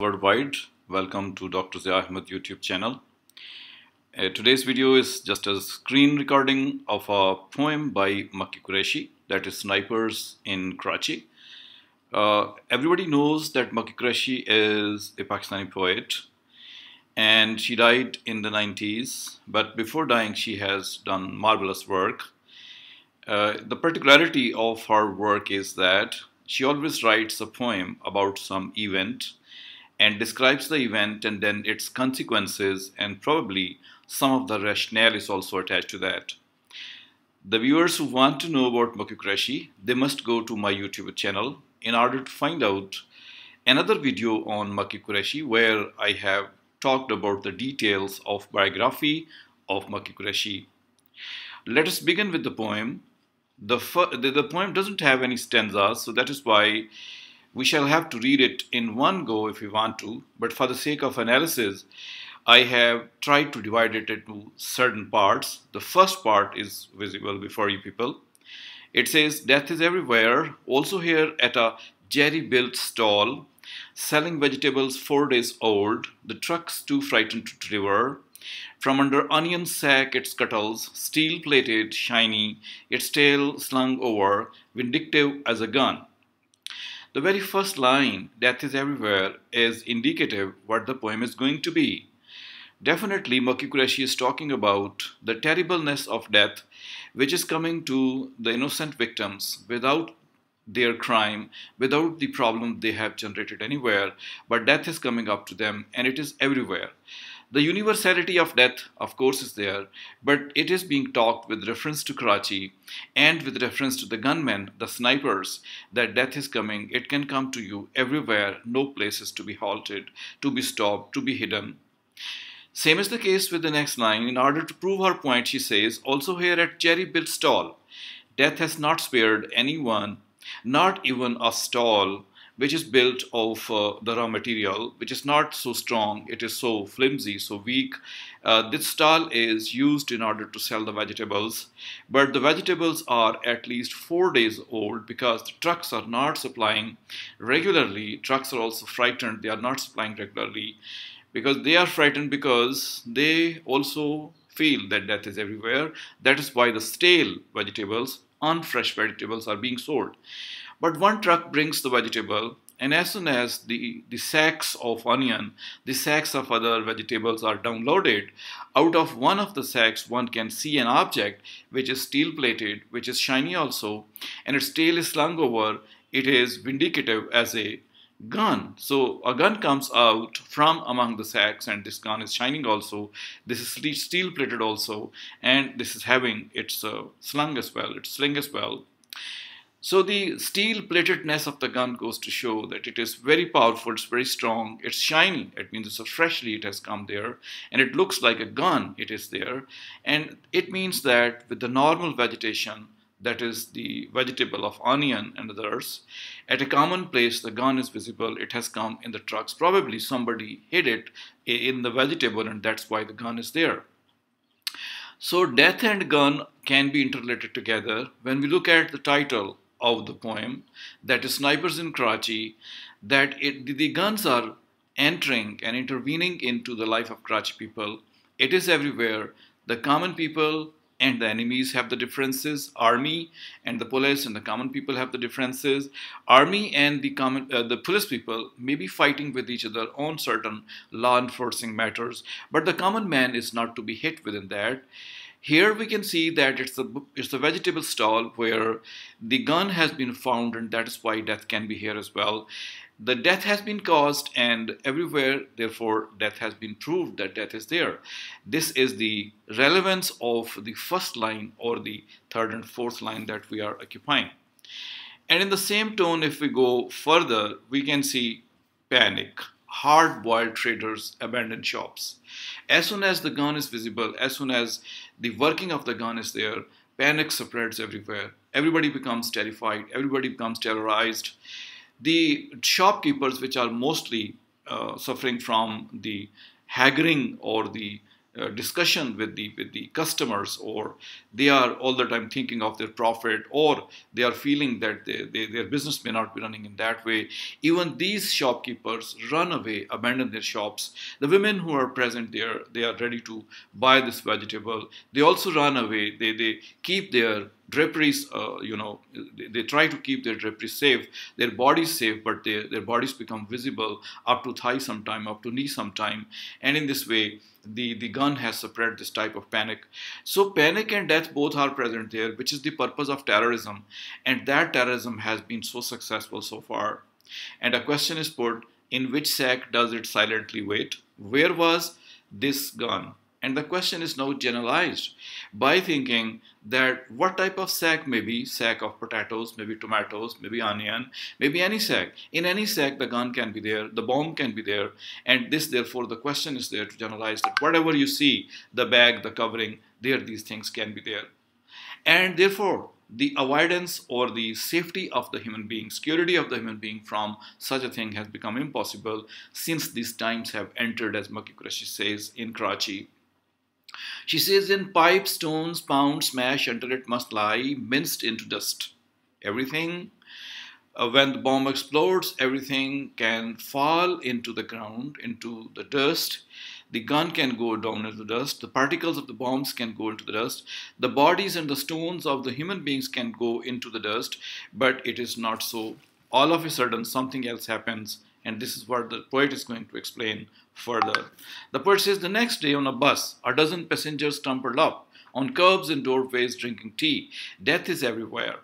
worldwide. Welcome to Dr. Zia Ahmed YouTube channel. Uh, today's video is just a screen recording of a poem by Maki Kureshi that is Snipers in Karachi. Uh, everybody knows that Maki Kureshi is a Pakistani poet and she died in the 90s but before dying she has done marvelous work. Uh, the particularity of her work is that she always writes a poem about some event and describes the event and then its consequences and probably some of the rationale is also attached to that. The viewers who want to know about Maki Kureshi, they must go to my YouTube channel in order to find out another video on Maki Kureshi where I have talked about the details of biography of Maki Kureshi. Let us begin with the poem. The, the, the poem doesn't have any stanzas, so that is why we shall have to read it in one go if we want to, but for the sake of analysis, I have tried to divide it into certain parts. The first part is visible before you people. It says, Death is everywhere, also here at a jerry built stall, selling vegetables four days old, the truck's too frightened to deliver. From under onion sack it scuttles, steel plated, shiny, its tail slung over, vindictive as a gun. The very first line, death is everywhere, is indicative what the poem is going to be. Definitely, Maki Kureshi is talking about the terribleness of death, which is coming to the innocent victims without their crime, without the problem they have generated anywhere, but death is coming up to them and it is everywhere. The universality of death, of course, is there, but it is being talked with reference to Karachi and with reference to the gunmen, the snipers, that death is coming. It can come to you everywhere, no places to be halted, to be stopped, to be hidden. Same is the case with the next line. In order to prove her point, she says, also here at Jerry built stall, death has not spared anyone, not even a stall which is built of uh, the raw material, which is not so strong, it is so flimsy, so weak. Uh, this stall is used in order to sell the vegetables, but the vegetables are at least four days old because the trucks are not supplying regularly. Trucks are also frightened, they are not supplying regularly because they are frightened because they also feel that death is everywhere. That is why the stale vegetables, unfresh vegetables are being sold. But one truck brings the vegetable, and as soon as the, the sacks of onion, the sacks of other vegetables are downloaded, out of one of the sacks one can see an object which is steel plated, which is shiny also, and its tail is slung over. It is vindicative as a gun. So a gun comes out from among the sacks and this gun is shining also. This is steel plated also and this is having its uh, slung as well, its sling as well. So the steel platedness of the gun goes to show that it is very powerful, it's very strong, it's shiny, it means it's freshly it has come there, and it looks like a gun, it is there. And it means that with the normal vegetation, that is the vegetable of onion and others, at a common place the gun is visible, it has come in the trucks. Probably somebody hid it in the vegetable and that's why the gun is there. So death and gun can be interrelated together. When we look at the title, of the poem that snipers in Karachi that it, the guns are entering and intervening into the life of Karachi people. It is everywhere. The common people and the enemies have the differences. Army and the police and the common people have the differences. Army and the common, uh, the police people may be fighting with each other on certain law enforcing matters, but the common man is not to be hit within that. Here we can see that it's a, it's a vegetable stall where the gun has been found and that is why death can be here as well. The death has been caused and everywhere therefore death has been proved that death is there. This is the relevance of the first line or the third and fourth line that we are occupying. And in the same tone if we go further we can see panic hard-boiled traders abandon shops. As soon as the gun is visible, as soon as the working of the gun is there, panic spreads everywhere. Everybody becomes terrified. Everybody becomes terrorized. The shopkeepers, which are mostly uh, suffering from the haggling or the uh, discussion with the with the customers or they are all the time thinking of their profit or they are feeling that they, they, their business may not be running in that way. Even these shopkeepers run away abandon their shops. The women who are present there they are ready to buy this vegetable. They also run away. They, they keep their draperies, uh, you know, they, they, try to keep their draperies safe, their bodies safe, but they, their bodies become visible up to thigh sometime, up to knee sometime. And in this way, the, the gun has spread this type of panic. So panic and death both are present there, which is the purpose of terrorism. And that terrorism has been so successful so far. And a question is put, in which sack does it silently wait? Where was this gun? And the question is now generalized by thinking that what type of sack maybe sack of potatoes, maybe tomatoes, maybe onion, maybe any sack. In any sack, the gun can be there, the bomb can be there, and this therefore the question is there to generalize that whatever you see, the bag, the covering, there these things can be there. And therefore, the avoidance or the safety of the human being, security of the human being from such a thing has become impossible since these times have entered, as Maki Kureshi says, in Karachi she says, In pipe, stones, pound, smash until it must lie minced into dust. Everything, uh, when the bomb explodes, everything can fall into the ground, into the dust. The gun can go down into the dust. The particles of the bombs can go into the dust. The bodies and the stones of the human beings can go into the dust, but it is not so. All of a sudden, something else happens and this is what the poet is going to explain further. The poet says the next day on a bus, a dozen passengers tumbled up on curbs and doorways drinking tea. Death is everywhere.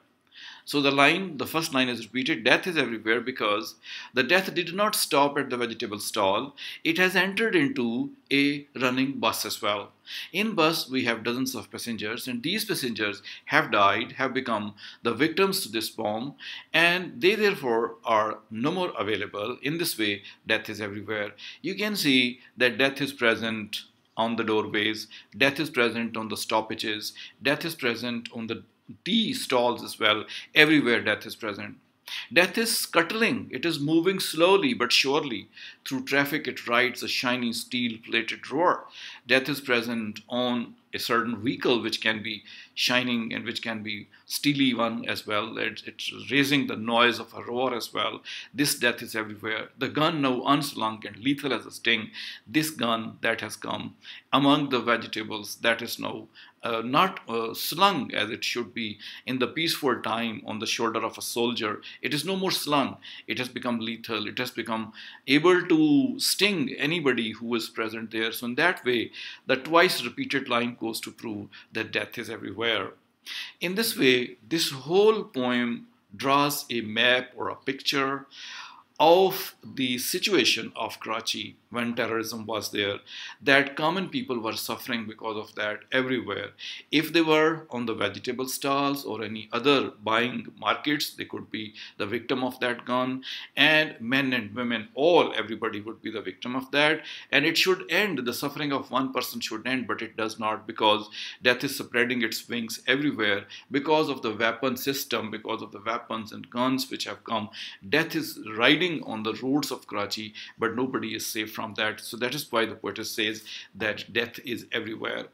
So the line, the first line is repeated, death is everywhere because the death did not stop at the vegetable stall. It has entered into a running bus as well. In bus, we have dozens of passengers and these passengers have died, have become the victims to this bomb and they therefore are no more available. In this way, death is everywhere. You can see that death is present on the doorways, death is present on the stoppages, death is present on the tea stalls as well. Everywhere death is present. Death is scuttling. It is moving slowly but surely. Through traffic, it rides a shiny steel plated roar. Death is present on a certain vehicle which can be shining and which can be steely one as well. It's, it's, raising the noise of a roar as well. This death is everywhere. The gun now unslung and lethal as a sting. This gun that has come among the vegetables that is now uh, not uh, slung as it should be in the peaceful time on the shoulder of a soldier. It is no more slung. It has become lethal. It has become able to sting anybody who is present there. So in that way, the twice repeated line goes to prove that death is everywhere. In this way, this whole poem draws a map or a picture of the situation of Karachi when terrorism was there, that common people were suffering because of that everywhere. If they were on the vegetable stalls or any other buying markets, they could be the victim of that gun. And men and women, all, everybody would be the victim of that. And it should end, the suffering of one person should end, but it does not because death is spreading its wings everywhere because of the weapon system, because of the weapons and guns which have come. Death is riding on the roads of Karachi, but nobody is safe from that. So that is why the poetess says that death is everywhere.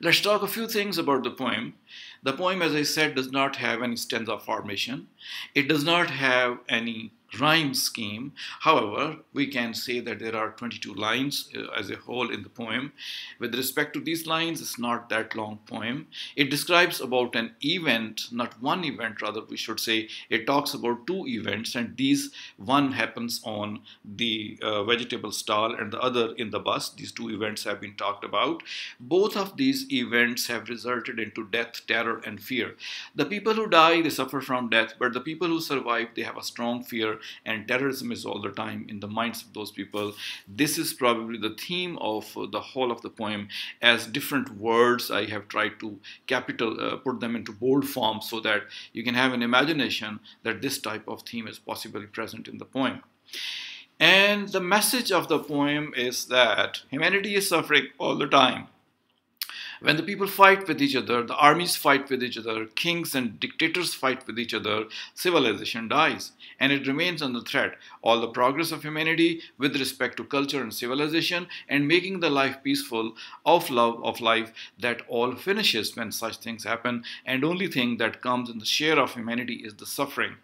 Let's talk a few things about the poem. The poem, as I said, does not have any stanza formation. It does not have any rhyme scheme. However, we can say that there are 22 lines uh, as a whole in the poem. With respect to these lines, it's not that long poem. It describes about an event, not one event, rather we should say, it talks about two events and these one happens on the uh, vegetable stall and the other in the bus. These two events have been talked about. Both of these events have resulted into death, terror and fear. The people who die, they suffer from death, but the people who survive, they have a strong fear and terrorism is all the time in the minds of those people. This is probably the theme of the whole of the poem. As different words, I have tried to capital uh, put them into bold form so that you can have an imagination that this type of theme is possibly present in the poem. And the message of the poem is that humanity is suffering all the time. When the people fight with each other, the armies fight with each other, kings and dictators fight with each other, civilization dies and it remains under threat. All the progress of humanity with respect to culture and civilization and making the life peaceful of love of life that all finishes when such things happen and only thing that comes in the share of humanity is the suffering.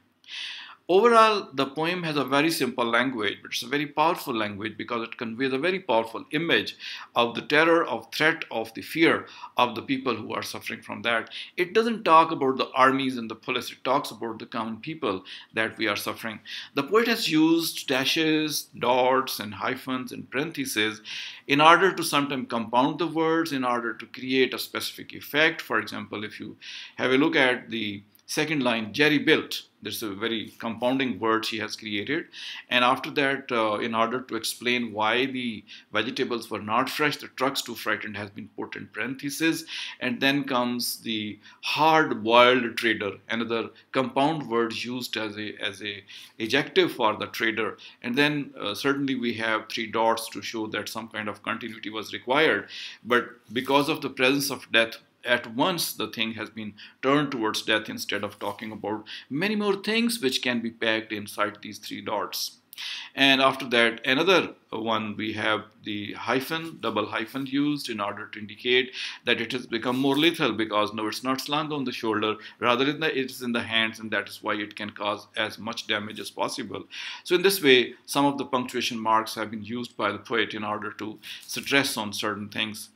Overall, the poem has a very simple language, but it's a very powerful language because it conveys a very powerful image of the terror, of threat, of the fear of the people who are suffering from that. It doesn't talk about the armies and the police, it talks about the common people that we are suffering. The poet has used dashes, dots, and hyphens and parentheses in order to sometimes compound the words, in order to create a specific effect. For example, if you have a look at the Second line, Jerry built. There's a very compounding word she has created. And after that, uh, in order to explain why the vegetables were not fresh, the truck's too frightened has been put in parentheses. And then comes the hard-boiled trader, another compound word used as a as a adjective for the trader. And then uh, certainly we have three dots to show that some kind of continuity was required. But because of the presence of death, at once the thing has been turned towards death instead of talking about many more things which can be packed inside these three dots. And after that, another one, we have the hyphen, double hyphen used in order to indicate that it has become more lethal because now it's not slung on the shoulder, rather it's in the hands and that is why it can cause as much damage as possible. So in this way, some of the punctuation marks have been used by the poet in order to stress on certain things.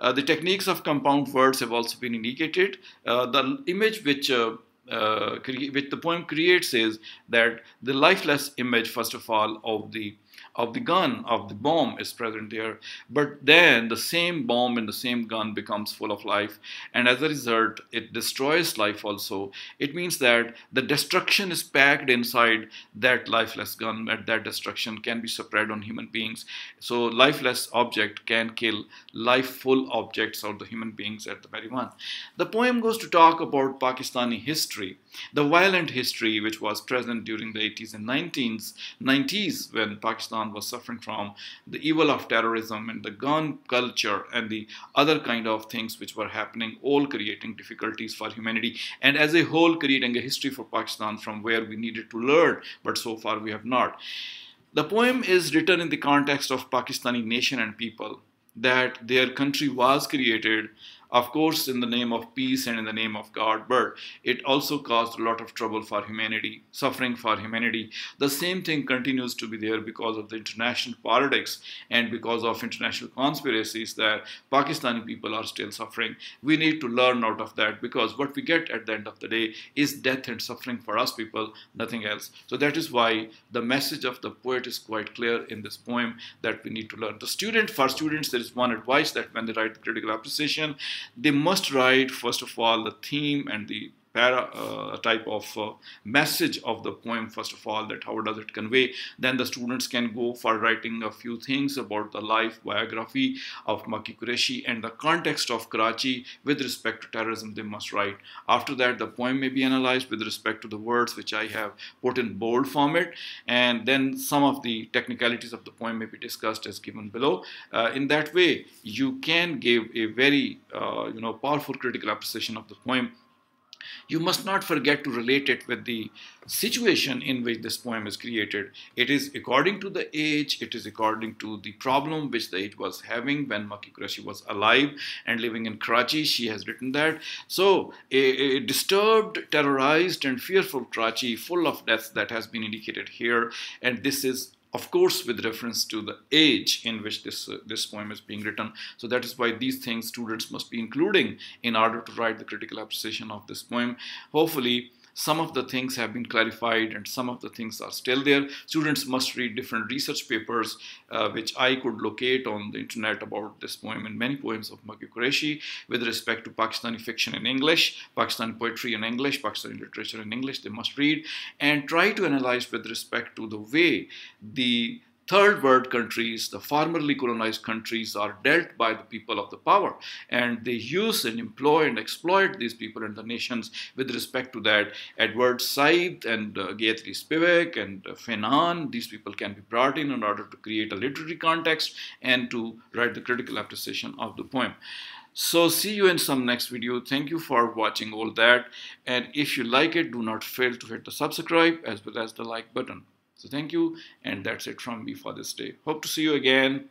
Uh, the techniques of compound words have also been indicated. Uh, the image which uh, uh which the poem creates is that the lifeless image, first of all, of the of the gun, of the bomb is present there. But then the same bomb and the same gun becomes full of life. And as a result, it destroys life also. It means that the destruction is packed inside that lifeless gun, and that destruction can be spread on human beings. So lifeless object can kill life-full objects or the human beings at the very one. The poem goes to talk about Pakistani history, the violent history which was present during the 80s and 90s, 90s when Pakistan Pakistan was suffering from the evil of terrorism and the gun culture and the other kind of things which were happening, all creating difficulties for humanity and as a whole creating a history for Pakistan from where we needed to learn, but so far we have not. The poem is written in the context of Pakistani nation and people, that their country was created of course in the name of peace and in the name of God, but it also caused a lot of trouble for humanity, suffering for humanity. The same thing continues to be there because of the international politics and because of international conspiracies that Pakistani people are still suffering. We need to learn out of that because what we get at the end of the day is death and suffering for us people, nothing else. So that is why the message of the poet is quite clear in this poem that we need to learn. The student, for students, there is one advice that when they write critical appreciation, they must write first of all the theme and the para, uh, type of uh, message of the poem first of all that how does it convey? Then the students can go for writing a few things about the life biography of Maki Kureshi and the context of Karachi with respect to terrorism they must write. After that the poem may be analyzed with respect to the words which I have put in bold format and then some of the technicalities of the poem may be discussed as given below. Uh, in that way you can give a very uh, you know powerful critical appreciation of the poem you must not forget to relate it with the situation in which this poem is created. It is according to the age, it is according to the problem which the age was having when Maki Kureshi was alive and living in Karachi. She has written that. So, a, a disturbed, terrorized, and fearful Karachi, full of deaths, that has been indicated here. And this is of course with reference to the age in which this, uh, this poem is being written. So that is why these things students must be including in order to write the critical appreciation of this poem. Hopefully, some of the things have been clarified and some of the things are still there. Students must read different research papers, uh, which I could locate on the internet about this poem and many poems of Maki Kureshi with respect to Pakistani fiction in English, Pakistani poetry in English, Pakistani literature in English, they must read and try to analyze with respect to the way the third world countries, the formerly colonized countries, are dealt by the people of the power. And they use and employ and exploit these people and the nations with respect to that. Edward Said and uh, Gayatri Spivak and uh, Fanon, these people can be brought in in order to create a literary context and to write the critical appreciation of the poem. So see you in some next video. Thank you for watching all that. And if you like it, do not fail to hit the subscribe as well as the like button. So thank you. And that's it from me for this day. Hope to see you again.